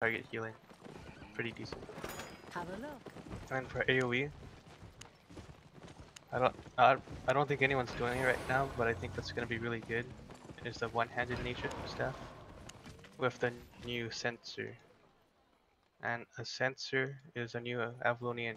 target healing. Pretty decent. Have a look. And for AoE, I don't I, I don't think anyone's doing it right now, but I think that's gonna be really good. Is the one-handed nature staff with the new censer. And a censer is a new Avalonian